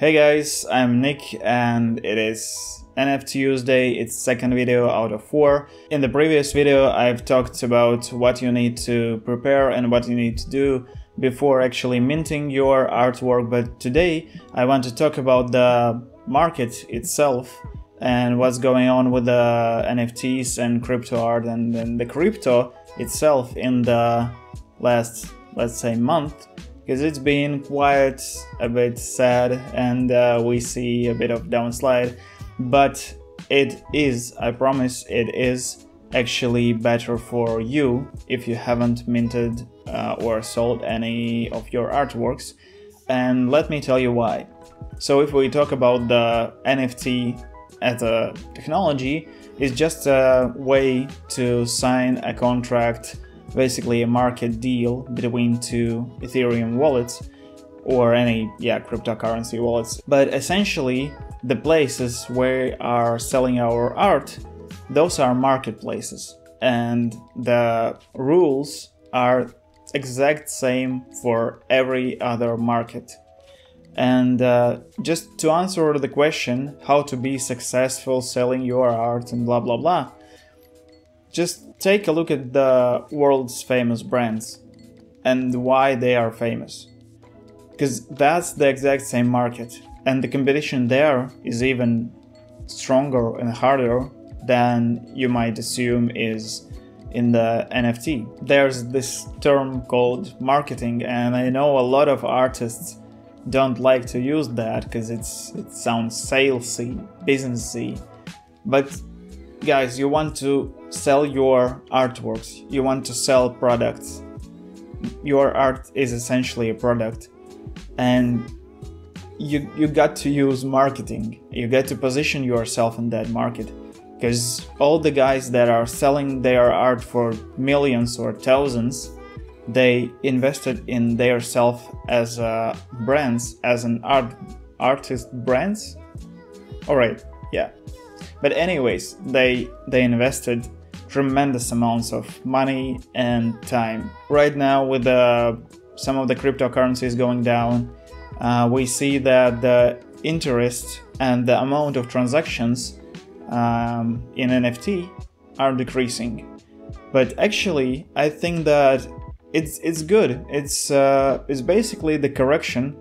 Hey guys, I'm Nick and it is NFT Tuesday, it's second video out of four. In the previous video I've talked about what you need to prepare and what you need to do before actually minting your artwork, but today I want to talk about the market itself and what's going on with the NFTs and crypto art and, and the crypto itself in the last, let's say, month because it's been quite a bit sad and uh, we see a bit of downslide but it is i promise it is actually better for you if you haven't minted uh, or sold any of your artworks. And let me tell you why. So if we talk about the nft as a technology it's just a way to sign a contract basically a market deal between two Ethereum wallets or any yeah cryptocurrency wallets. But essentially the places where are selling our art those are marketplaces. And the rules are exact same for every other market. And uh, just to answer the question how to be successful selling your art and blah blah blah just take a look at the world's famous brands and why they are famous. Because that's the exact same market, and the competition there is even stronger and harder than you might assume is in the NFT. There's this term called marketing, and I know a lot of artists don't like to use that because it sounds salesy, businessy. But guys, you want to sell your artworks, you want to sell products. Your art is essentially a product, and you you got to use marketing. You get to position yourself in that market. Because all the guys that are selling their art for millions or thousands they invested in their self as uh, brands as an art artist brands. All right yeah but anyways they they invested tremendous amounts of money and time. Right now, with the, some of the cryptocurrencies going down, uh, we see that the interest and the amount of transactions um, in NFT are decreasing. But actually, I think that it's it's good. It's uh, it's basically the correction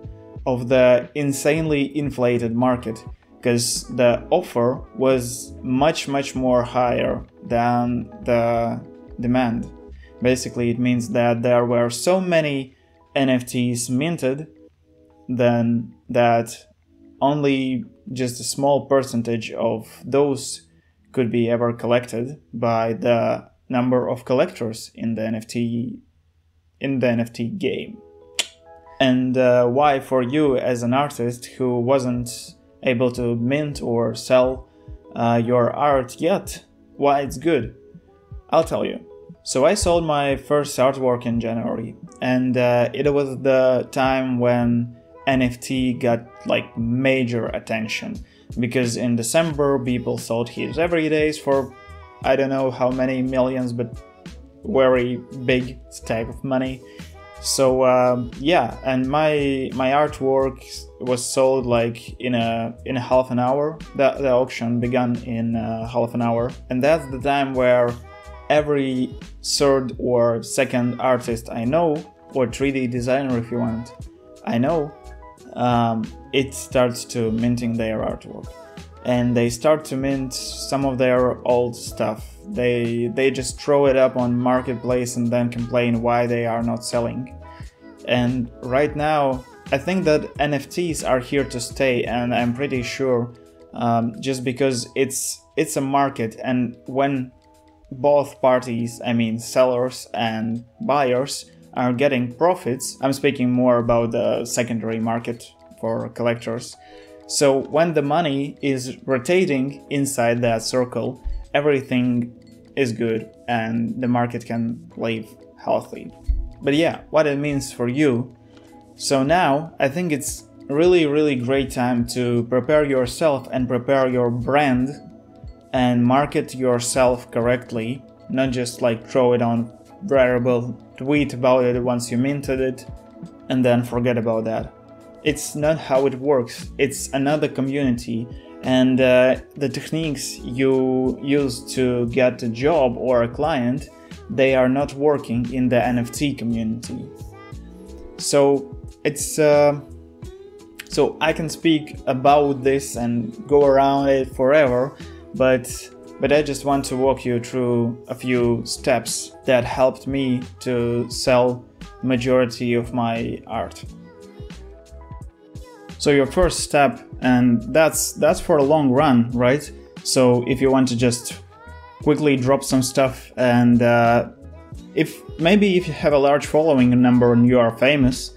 of the insanely inflated market because the offer was much much more higher than the demand. Basically it means that there were so many nfts minted then that only just a small percentage of those could be ever collected by the number of collectors in the nft in the nft game. And uh, why for you as an artist who wasn't able to mint or sell uh, your art yet, why it's good? I'll tell you. So I sold my first artwork in January, and uh, it was the time when NFT got like major attention because in December Beeple sold his everydays for I don't know how many millions, but very big stack of money. So um, yeah, and my my artwork was sold like in a in a half an hour. The, the auction began in uh, half an hour, and that's the time where every third or second artist I know, or 3D designer if you want, I know, um, it starts to minting their artwork, and they start to mint some of their old stuff. They they just throw it up on marketplace and then complain why they are not selling and right now, I think that NFTs are here to stay, and I'm pretty sure um, just because it's it's a market, and when both parties, I mean sellers and buyers, are getting profits, I'm speaking more about the secondary market for collectors. So when the money is rotating inside that circle, everything is good and the market can live healthy. But yeah, what it means for you. So now I think it's really really great time to prepare yourself and prepare your brand and market yourself correctly, not just like throw it on Rarible, tweet about it once you minted it, and then forget about that. It's not how it works. It's another community, and uh, the techniques you use to get a job or a client, they are not working in the NFT community. So it's uh, so I can speak about this and go around it forever, but but I just want to walk you through a few steps that helped me to sell majority of my art. So your first step, and that's that's for a long run, right? So if you want to just quickly drop some stuff, and uh, if maybe if you have a large following number and you are famous,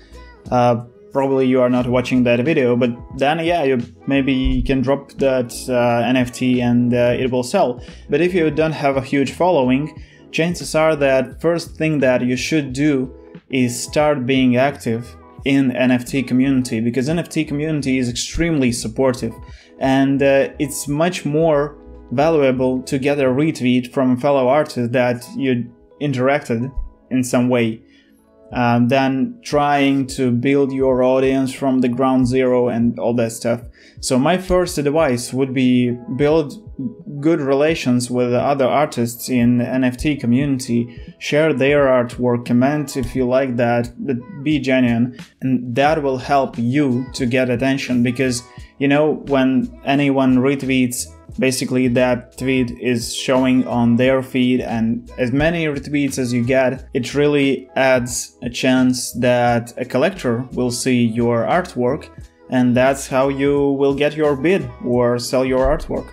uh, probably you are not watching that video, but then yeah, you maybe you can drop that uh, NFT and uh, it will sell. But if you don't have a huge following, chances are that first thing that you should do is start being active in NFT community because NFT community is extremely supportive and uh, it's much more valuable to get a retweet from a fellow artist that you interacted in some way uh, than trying to build your audience from the ground zero and all that stuff. So my first advice would be build good relations with other artists in the NFT community, share their artwork, comment if you like that, but be genuine, and that will help you to get attention because you know when anyone retweets basically that tweet is showing on their feed and as many retweets as you get it really adds a chance that a collector will see your artwork and that's how you will get your bid or sell your artwork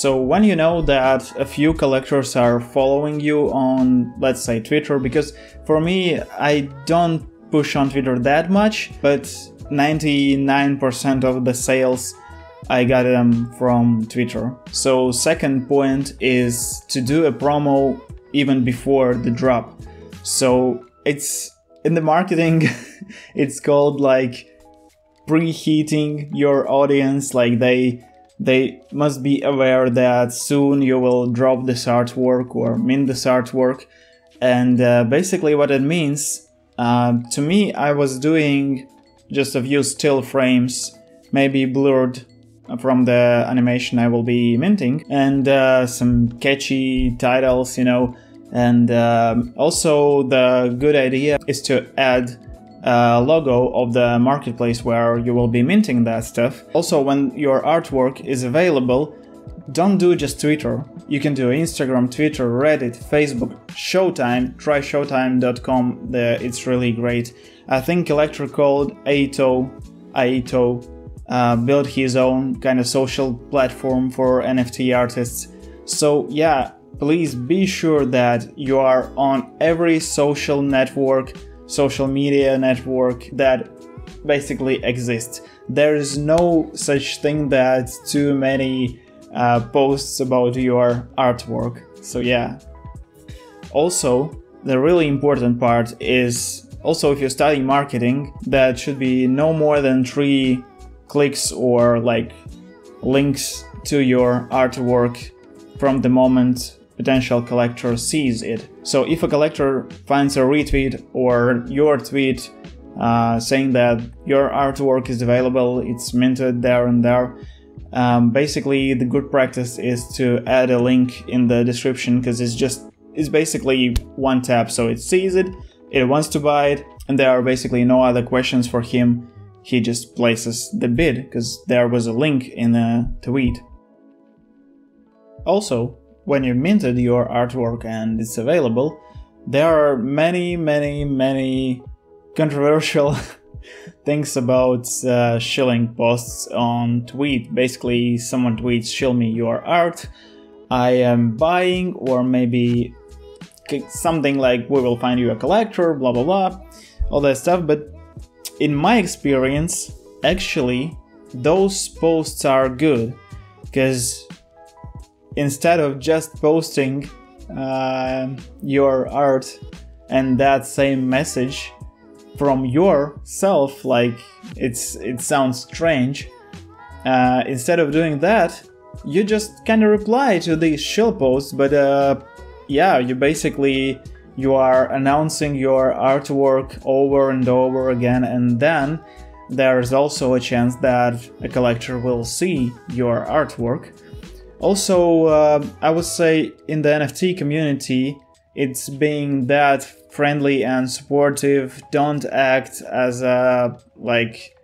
so when you know that a few collectors are following you on let's say twitter because for me i don't push on twitter that much but 99% of the sales I got them from Twitter. So second point is to do a promo even before the drop. So it's in the marketing it's called like preheating your audience like they they must be aware that soon you will drop this artwork or mint this artwork and uh, basically what it means uh, to me i was doing just a few still frames maybe blurred from the animation I will be minting, and uh, some catchy titles, you know. And um, also, the good idea is to add a logo of the marketplace where you will be minting that stuff. Also, when your artwork is available, don't do just Twitter. You can do Instagram, Twitter, Reddit, Facebook, Showtime. Try Showtime.com. It's really great. I think called Aito, Aito uh, build his own kind of social platform for NFT artists. So, yeah, please be sure that you are on every social network, social media network that basically exists. There is no such thing that too many uh, posts about your artwork. So, yeah. Also, the really important part is also if you're studying marketing, that should be no more than three clicks or like links to your artwork from the moment potential collector sees it. So if a collector finds a retweet or your tweet uh, saying that your artwork is available, it's minted there and there, um, basically the good practice is to add a link in the description because it's just it's basically one tap. So it sees it, it wants to buy it, and there are basically no other questions for him he just places the bid because there was a link in the tweet. Also, when you minted your artwork and it's available, there are many, many, many controversial things about uh, shilling posts on tweet. Basically, someone tweets, "Shill me your art." I am buying, or maybe something like, "We will find you a collector," blah blah blah, all that stuff. But in my experience, actually, those posts are good because instead of just posting uh, your art and that same message from yourself, like it's it sounds strange. Uh, instead of doing that, you just kind of reply to these shill posts, but uh, yeah, you basically you are announcing your artwork over and over again, and then there's also a chance that a collector will see your artwork. Also, uh, I would say in the NFT community, it's being that friendly and supportive. Don't act as a like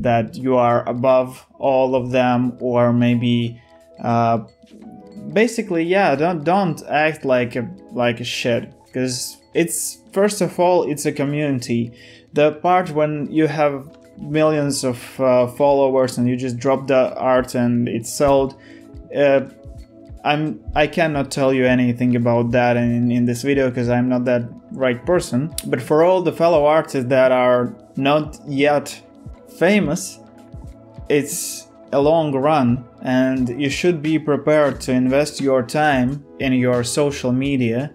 that you are above all of them, or maybe uh, basically, yeah, don't don't act like a like a shit because it's first of all it's a community. The part when you have millions of uh, followers and you just drop the art and it's sold. Uh, I'm I cannot tell you anything about that in, in this video because I'm not that right person. But for all the fellow artists that are not yet famous, it's a long run and you should be prepared to invest your time in your social media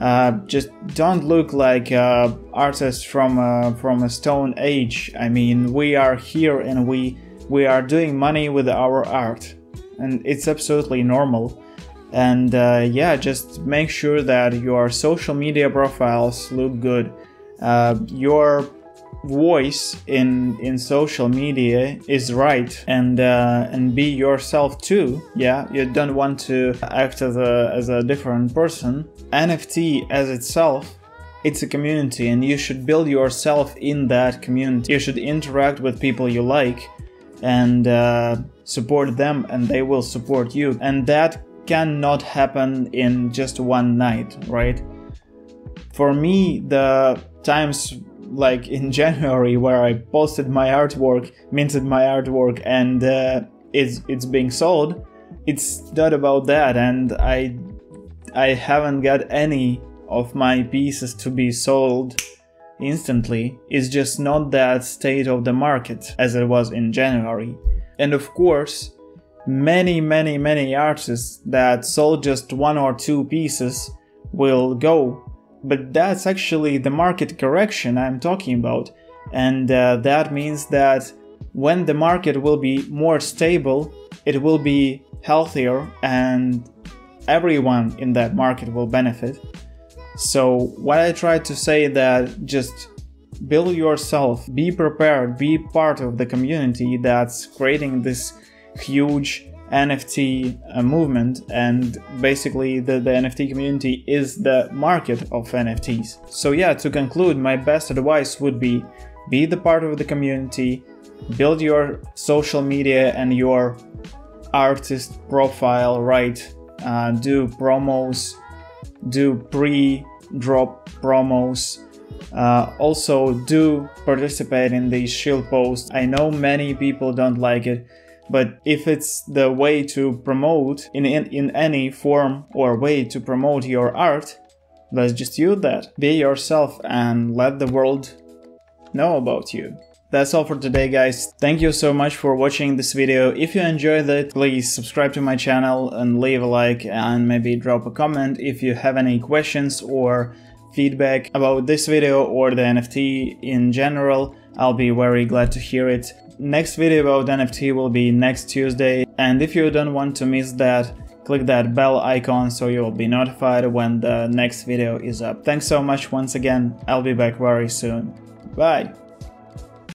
uh, just don't look like uh, artists from uh, from a stone age. I mean, we are here and we we are doing money with our art, and it's absolutely normal. And uh, yeah, just make sure that your social media profiles look good. Uh, your voice in in social media is right and uh, and be yourself too yeah you don't want to act as a as a different person nft as itself it's a community and you should build yourself in that community you should interact with people you like and uh, support them and they will support you and that cannot happen in just one night right for me the times like in January where I posted my artwork, minted my artwork, and uh, it's it's being sold. It's not about that, and I I haven't got any of my pieces to be sold instantly. It's just not that state of the market as it was in January. And of course, many many many artists that sold just one or two pieces will go but that's actually the market correction I'm talking about. And uh, that means that when the market will be more stable, it will be healthier and everyone in that market will benefit. So what I try to say that just build yourself, be prepared, be part of the community that's creating this huge NFT uh, movement, and basically the, the NFT community is the market of NFTs. So, yeah, to conclude, my best advice would be be the part of the community, build your social media and your artist profile right, uh, do promos, do pre drop promos. Uh, also, do participate in these shill posts. I know many people don't like it but if it's the way to promote in, in, in any form or way to promote your art, let's just use that. Be yourself and let the world know about you. That's all for today guys. Thank you so much for watching this video. If you enjoyed it, please subscribe to my channel and leave a like and maybe drop a comment if you have any questions or feedback about this video or the NFT in general. I'll be very glad to hear it. Next video about NFT will be next Tuesday and if you don't want to miss that, click that bell icon so you will be notified when the next video is up. Thanks so much once again, I'll be back very soon. Bye!